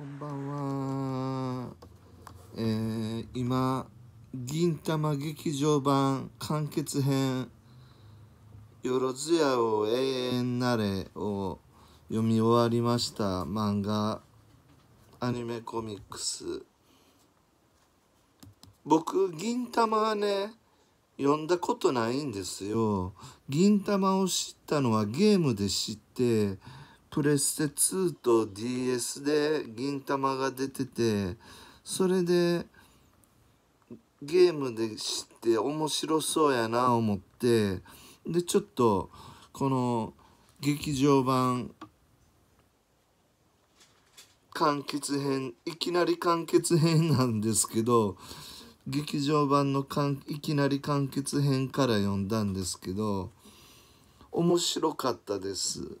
こんばんは。えー、今、銀玉劇場版完結編、よろずやを永遠なれを読み終わりました漫画、アニメコミックス。僕、銀玉はね、読んだことないんですよ。銀玉を知ったのはゲームで知って、プレステ2と DS で銀玉が出ててそれでゲームで知って面白そうやな思ってでちょっとこの劇場版完結編いきなり完結編なんですけど劇場版のかんいきなり完結編から読んだんですけど面白かったです。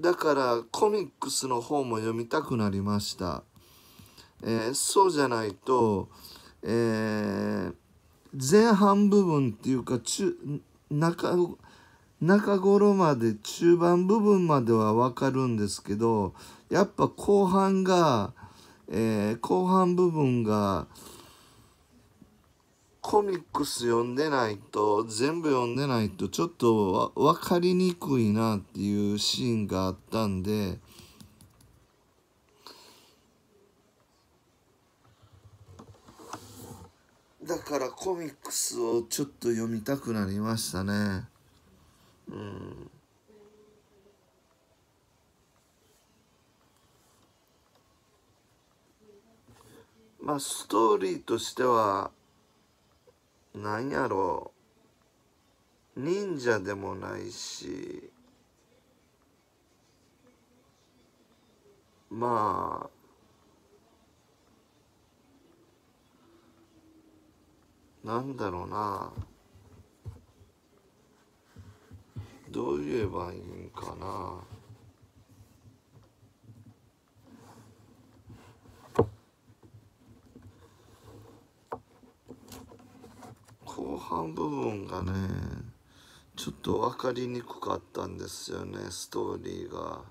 だからコミックスの方も読みたくなりました。えー、そうじゃないと、えー、前半部分っていうか中中中頃まで中盤部分までは分かるんですけどやっぱ後半が、えー、後半部分がコミックス読んでないと全部読んでないとちょっと分かりにくいなっていうシーンがあったんでだからコミックスをちょっと読みたくなりましたね。うん。まあストーリーとしてはなんやろう。忍者でもないしまあなんだろうな。どう言えばいいんかな後半部分がねちょっと分かりにくかったんですよねストーリーが。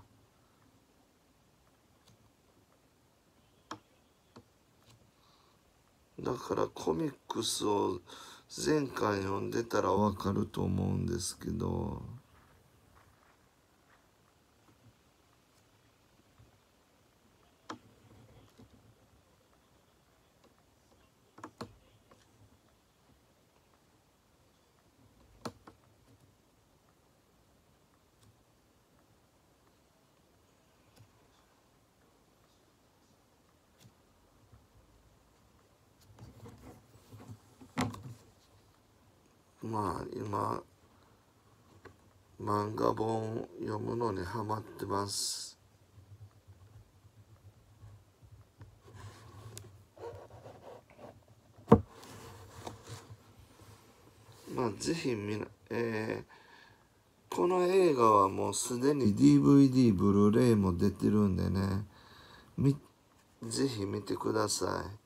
だからコミックスを前回読んでたら分かると思うんですけど。まあ今漫画本読むのにハマってます。まあぜひみなえー、この映画はもうすでに DVD ブルーレイも出てるんでね。みぜひ見てください。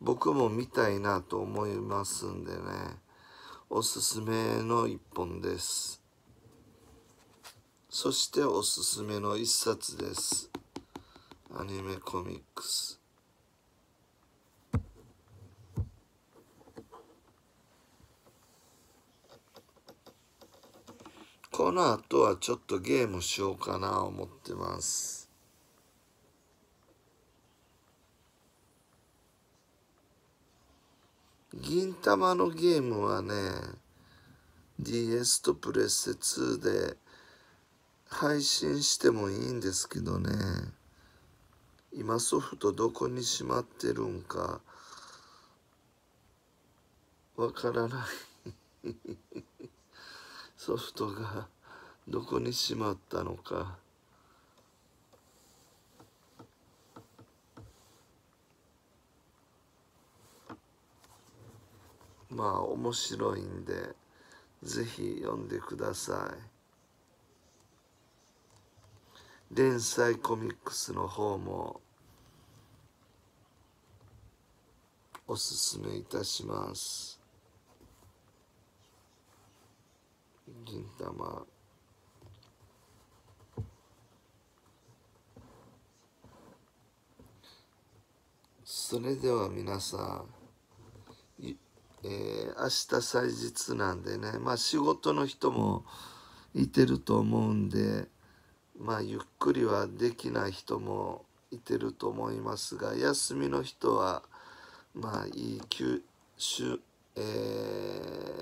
僕も見たいなと思いますんでね。おすすめの一本です。そしておすすめの一冊です。アニメコミックス。この後はちょっとゲームしようかな思ってます。銀玉のゲームはね DS とプレステ2で配信してもいいんですけどね。今ソフトどこにしまってるんかわからない。ソフトがどこにしまったのか。まあ面白いんでぜひ読んでください。連載コミックスの方もおすすめいたします。銀玉それでは皆さん、えー明日祭日なんでね。まあ仕事の人もいてると思うんでまあゆっくりはできない人もいてると思いますが休みの人はまあいい休週、え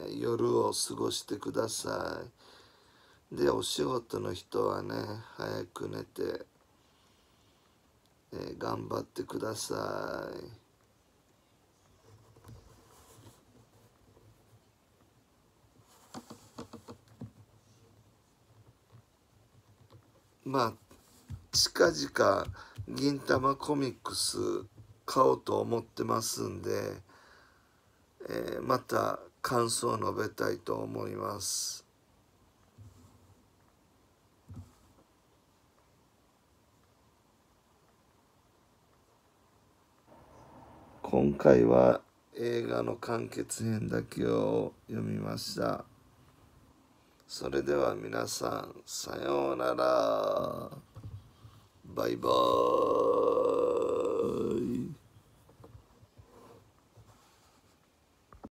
ー夜を過ごしてください。でお仕事の人はね早く寝て、えー頑張ってください。まあ近々銀玉コミックス買おうと思ってますんで、えーまた感想を述べたいと思います。今回は映画の完結編だけを読みました。それでは皆さんさようなら。バイバーイ。